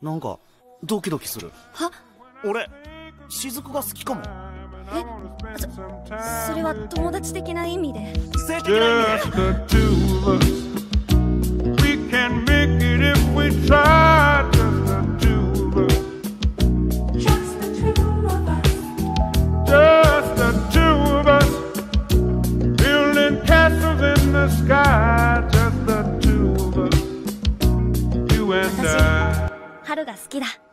なんかドキドキするは俺雫が好きかもえそそれは友達的な意味で性的な意味 Just the two of us. We can make it if we try. Just the two of us. Just the two of us. Building castles in the sky. Just the two of us. You and I. 春が好きだ。